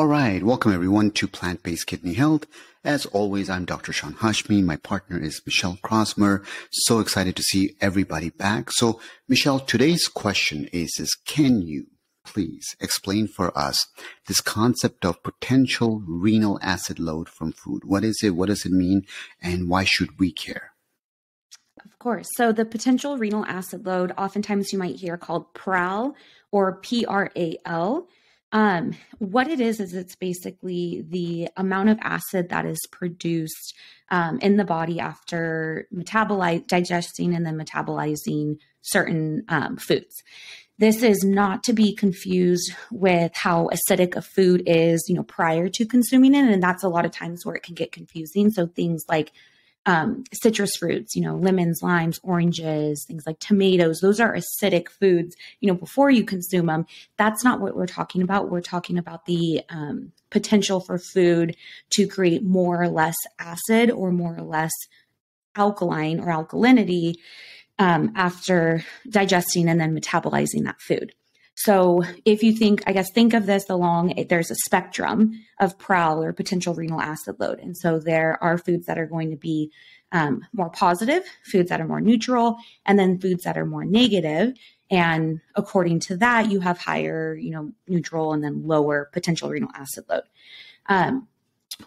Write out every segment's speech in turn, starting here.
All right. Welcome everyone to Plant Based Kidney Health. As always, I'm Dr. Sean Hashmi. My partner is Michele Crosmer. So excited to see everybody back. So Michele, today's question is, is can you please explain for us this concept of potential renal acid load from food? What is it? What does it mean? And why should we care? Of course. So the potential renal acid load, oftentimes you might hear called PRAL or PRAL. Um, what it is is it's basically the amount of acid that is produced um, in the body after metabolize, digesting, and then metabolizing certain um, foods. This is not to be confused with how acidic a food is, you know, prior to consuming it, and that's a lot of times where it can get confusing. So things like um, citrus fruits, you know, lemons, limes, oranges, things like tomatoes. Those are acidic foods, you know, before you consume them. That's not what we're talking about. We're talking about the um, potential for food to create more or less acid or more or less alkaline or alkalinity um, after digesting and then metabolizing that food. So if you think, I guess, think of this along, there's a spectrum of prowl or potential renal acid load. And so there are foods that are going to be um, more positive, foods that are more neutral, and then foods that are more negative. And according to that, you have higher, you know, neutral and then lower potential renal acid load. Um,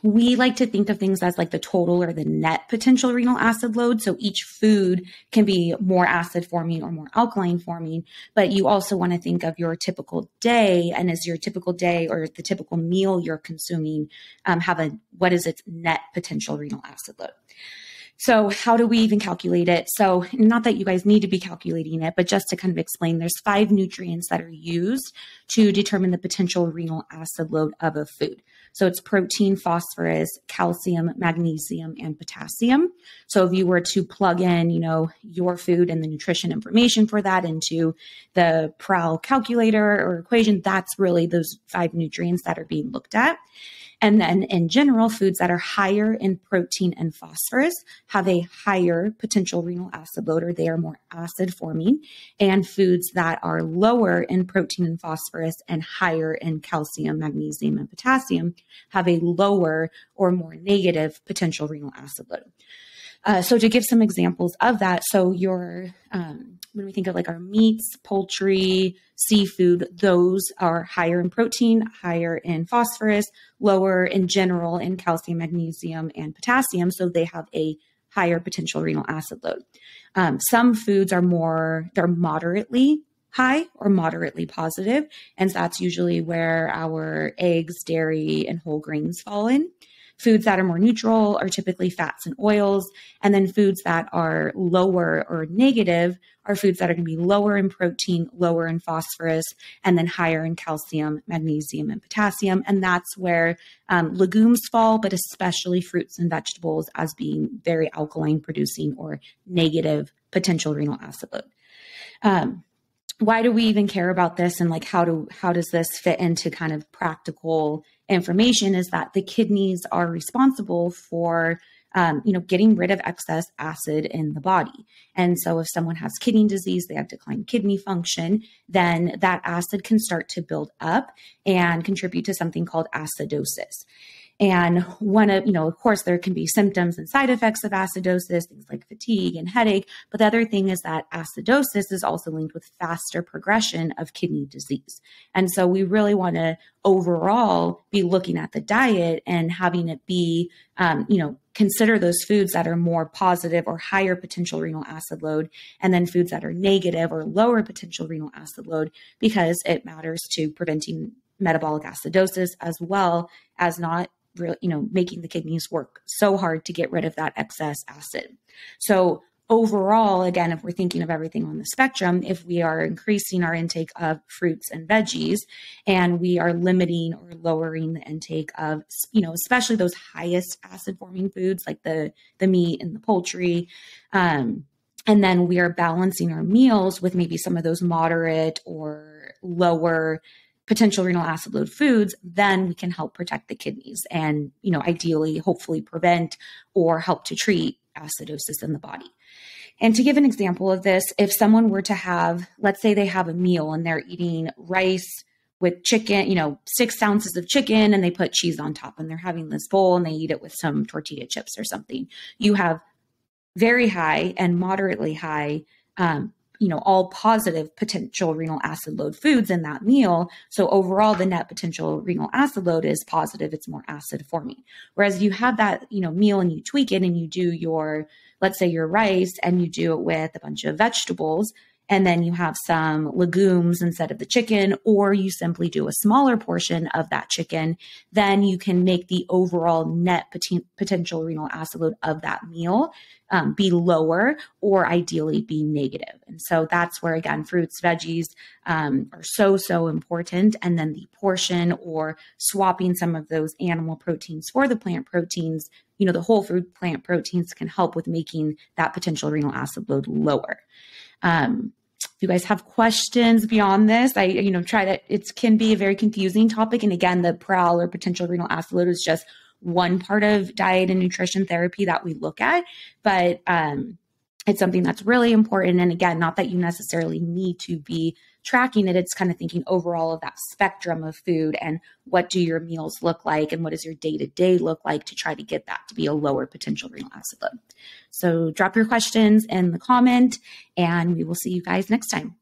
we like to think of things as like the total or the net potential renal acid load. So each food can be more acid forming or more alkaline forming, but you also want to think of your typical day and as your typical day or the typical meal you're consuming um, have a what is its net potential renal acid load. So, how do we even calculate it? So, not that you guys need to be calculating it, but just to kind of explain, there's five nutrients that are used to determine the potential renal acid load of a food. So, it's protein, phosphorus, calcium, magnesium, and potassium. So, if you were to plug in, you know, your food and the nutrition information for that into the PRAL calculator or equation, that's really those five nutrients that are being looked at. And then in general, foods that are higher in protein and phosphorus have a higher potential renal acid load, or they are more acid forming. And foods that are lower in protein and phosphorus and higher in calcium, magnesium, and potassium have a lower or more negative potential renal acid load. Uh, so to give some examples of that, so your um, when we think of like our meats, poultry, seafood, those are higher in protein, higher in phosphorus, lower in general in calcium, magnesium, and potassium. So they have a higher potential renal acid load. Um, some foods are more, they're moderately high or moderately positive, And that's usually where our eggs, dairy, and whole grains fall in. Foods that are more neutral are typically fats and oils. And then foods that are lower or negative are foods that are going to be lower in protein, lower in phosphorus, and then higher in calcium, magnesium, and potassium. And that's where um, legumes fall, but especially fruits and vegetables as being very alkaline producing or negative potential renal acid load. Um, why do we even care about this? And like how do how does this fit into kind of practical information is that the kidneys are responsible for um, you know getting rid of excess acid in the body. And so if someone has kidney disease they have declined kidney function then that acid can start to build up and contribute to something called acidosis and one of, you know, of course, there can be symptoms and side effects of acidosis, things like fatigue and headache. But the other thing is that acidosis is also linked with faster progression of kidney disease. And so we really want to overall be looking at the diet and having it be, um, you know, consider those foods that are more positive or higher potential renal acid load, and then foods that are negative or lower potential renal acid load, because it matters to preventing metabolic acidosis as well as not really, you know, making the kidneys work so hard to get rid of that excess acid. So overall, again, if we're thinking of everything on the spectrum, if we are increasing our intake of fruits and veggies and we are limiting or lowering the intake of, you know, especially those highest acid forming foods like the, the meat and the poultry, um, and then we are balancing our meals with maybe some of those moderate or lower potential renal acid load foods, then we can help protect the kidneys and, you know, ideally, hopefully prevent or help to treat acidosis in the body. And to give an example of this, if someone were to have, let's say they have a meal and they're eating rice with chicken, you know, six ounces of chicken and they put cheese on top and they're having this bowl and they eat it with some tortilla chips or something. You have very high and moderately high um, you know all positive potential renal acid load foods in that meal. So overall the net potential renal acid load is positive. It's more acid forming whereas you have that you know meal and you tweak it and you do your let's say your rice and you do it with a bunch of vegetables and then you have some legumes instead of the chicken, or you simply do a smaller portion of that chicken, then you can make the overall net pot- potential renal acid load of that meal um, be lower or ideally be negative. And so that's where, again, fruits, veggies um, are so, so important. And then the portion or swapping some of those animal proteins for the plant proteins, you know, the whole food plant proteins can help with making that potential renal acid load lower. Um, if you guys have questions beyond this, I you know try that it can be a very confusing topic. And again, the PRAL or potential renal acid load is just one part of diet and nutrition therapy that we look at, but um, it's something that's really important. And again, not that you necessarily need to be tracking it, it's kind of thinking overall of that spectrum of food and what do your meals look like and what does your day to day look like to try to get that to be a lower potential renal acid load. So drop your questions in the comment and we will see you guys next time.